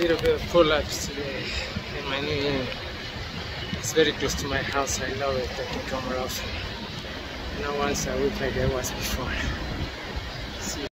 little bit of pull-ups today in my new unit. It's very close to my house. I love it. I can come around. often. Not uh, once a week like I was before.